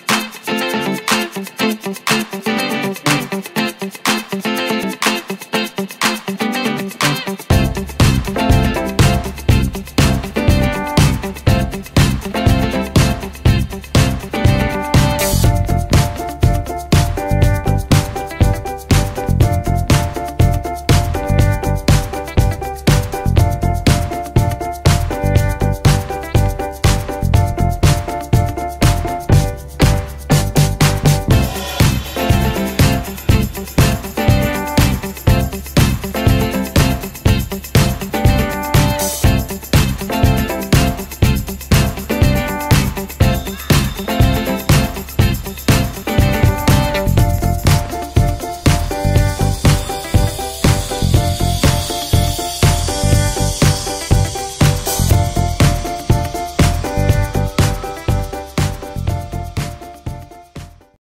dance.